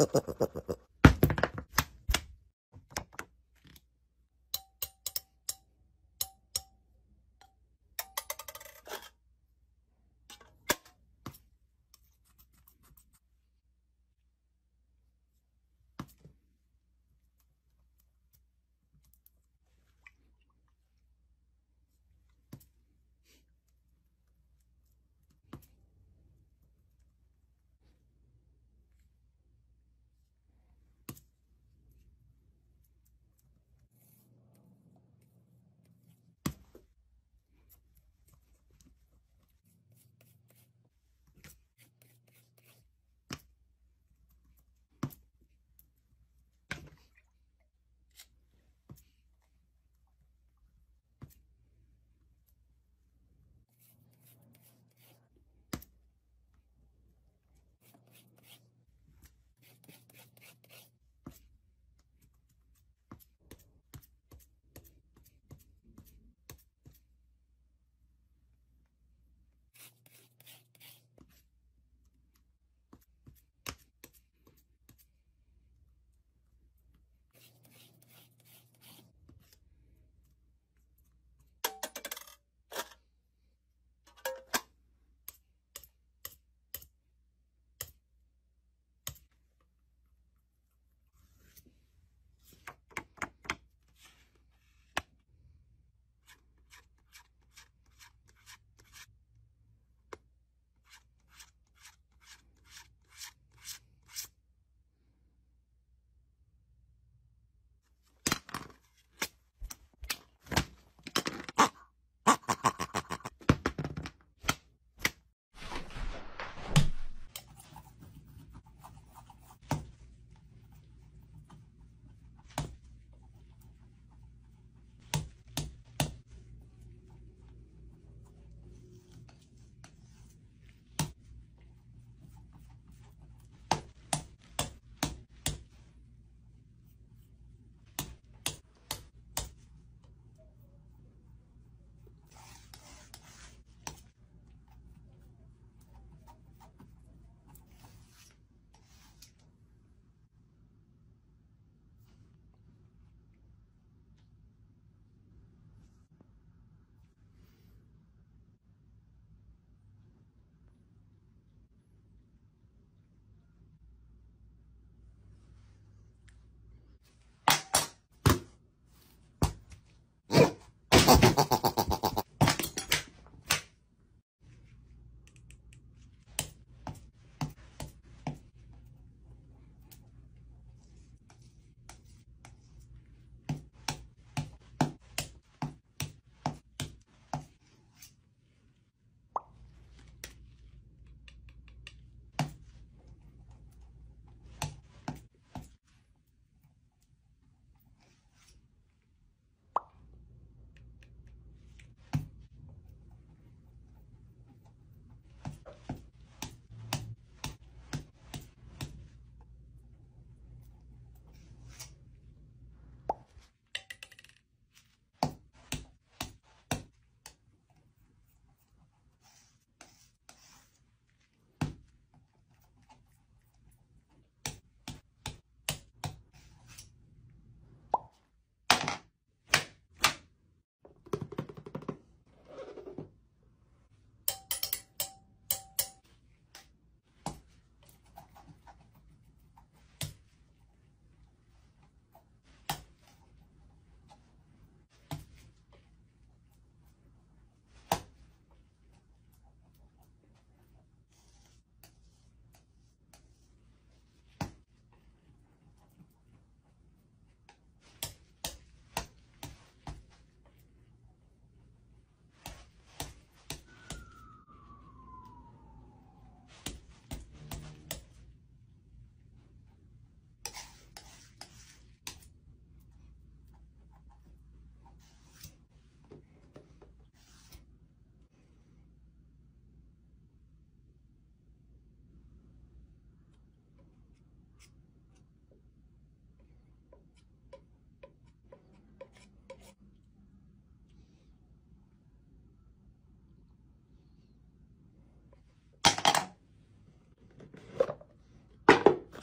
Ha ha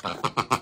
ha ha.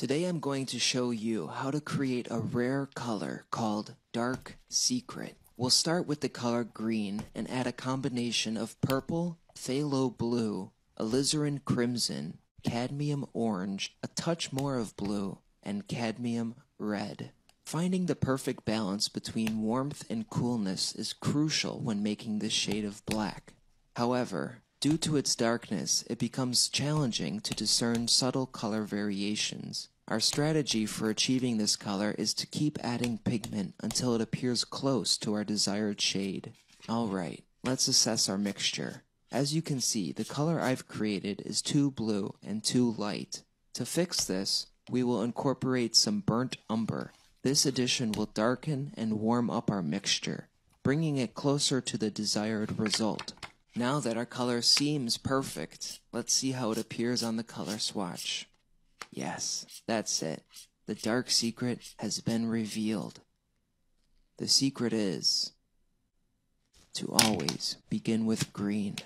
Today I'm going to show you how to create a rare color called Dark Secret. We'll start with the color green and add a combination of purple, phthalo blue, alizarin crimson, cadmium orange, a touch more of blue, and cadmium red. Finding the perfect balance between warmth and coolness is crucial when making this shade of black. However, due to its darkness, it becomes challenging to discern subtle color variations. Our strategy for achieving this color is to keep adding pigment until it appears close to our desired shade. Alright, let's assess our mixture. As you can see, the color I've created is too blue and too light. To fix this, we will incorporate some burnt umber. This addition will darken and warm up our mixture, bringing it closer to the desired result. Now that our color seems perfect, let's see how it appears on the color swatch. Yes, that's it. The dark secret has been revealed. The secret is to always begin with green.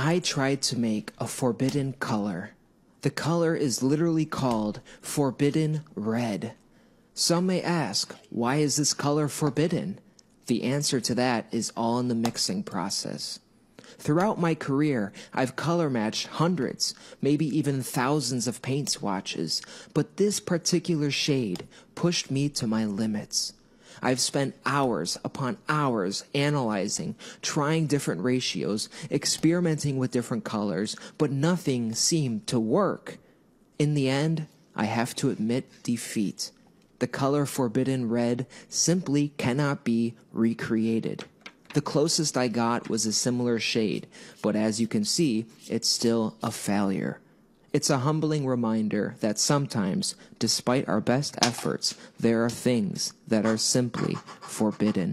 I tried to make a forbidden color. The color is literally called forbidden red. Some may ask, why is this color forbidden? The answer to that is all in the mixing process. Throughout my career, I've color matched hundreds, maybe even thousands of paint swatches, but this particular shade pushed me to my limits. I've spent hours upon hours analyzing, trying different ratios, experimenting with different colors, but nothing seemed to work. In the end, I have to admit defeat. The color forbidden red simply cannot be recreated. The closest I got was a similar shade, but as you can see, it's still a failure. It's a humbling reminder that sometimes, despite our best efforts, there are things that are simply forbidden.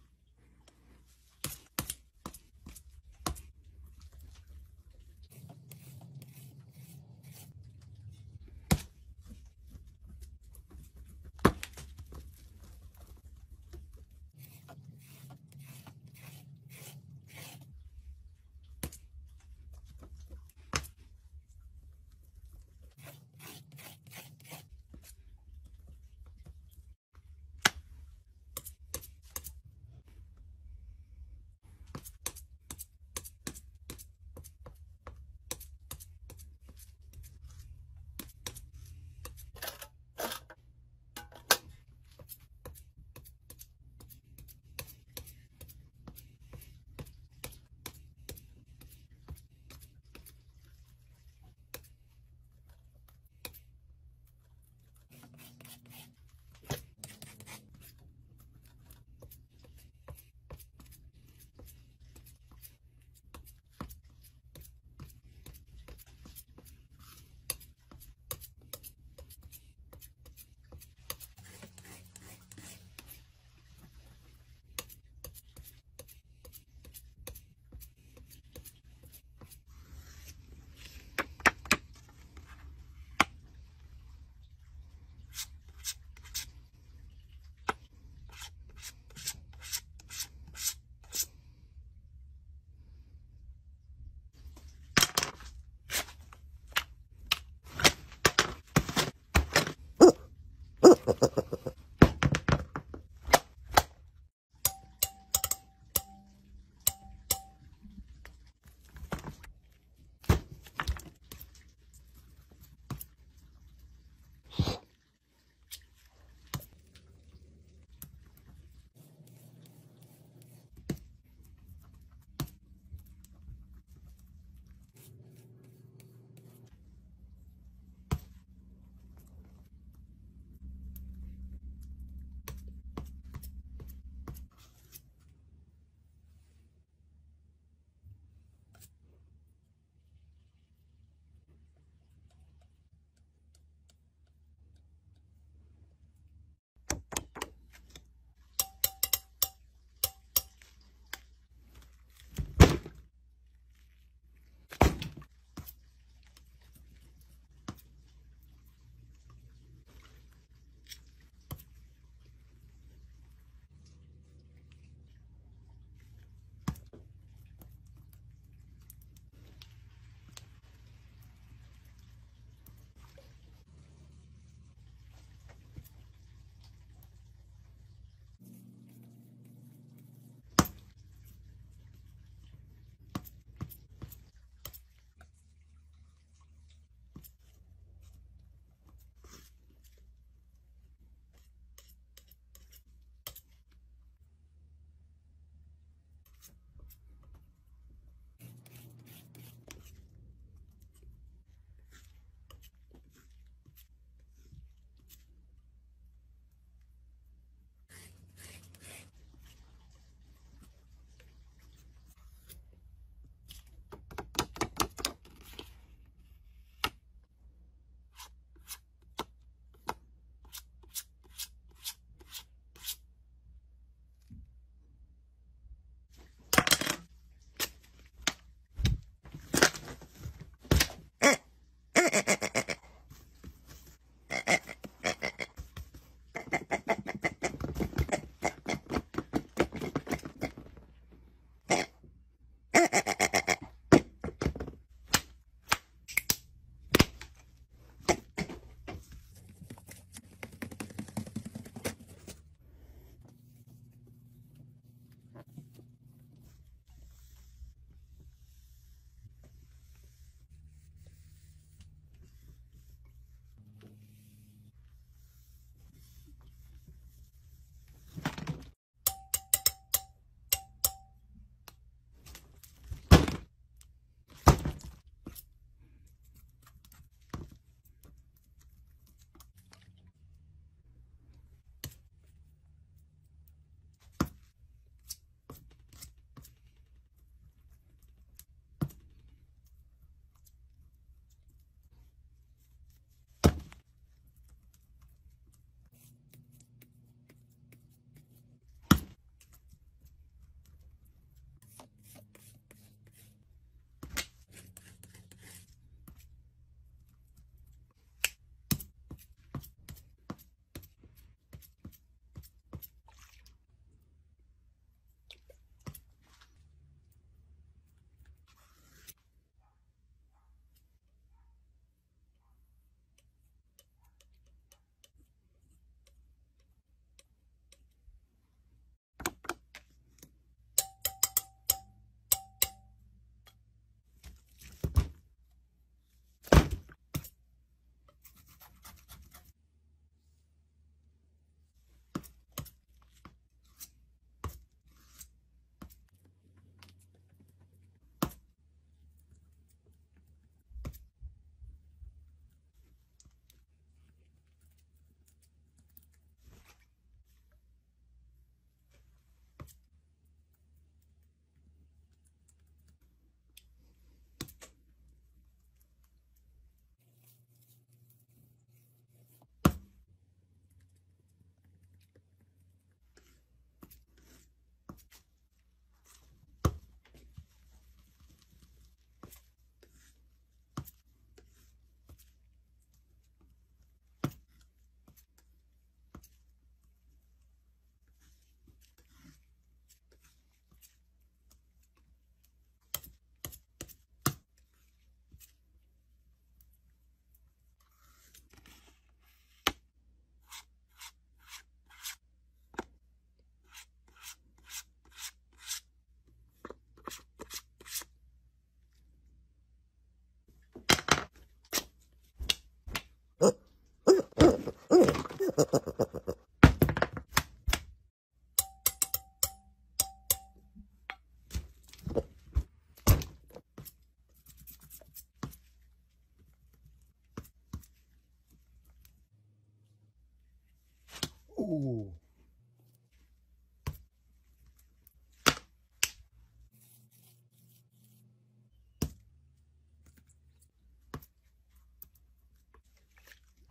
Ooh.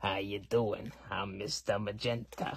How you doing? I'm Mr. Magenta.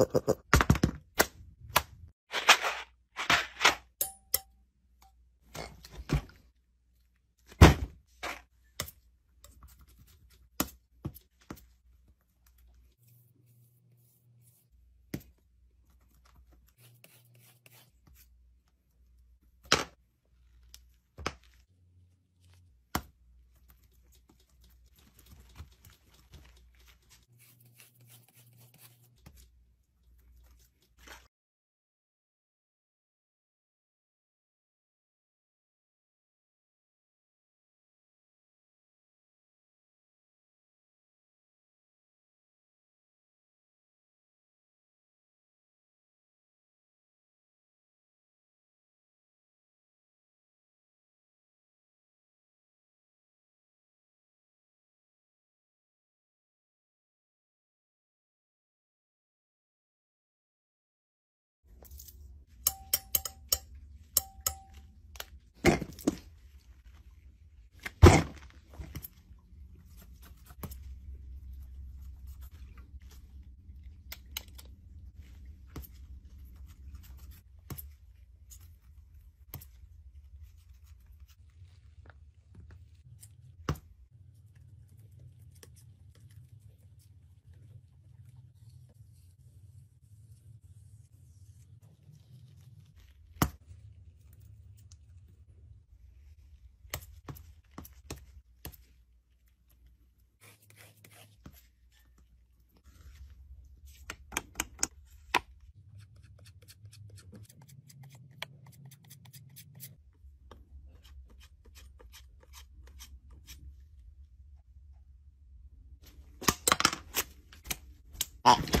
Ah.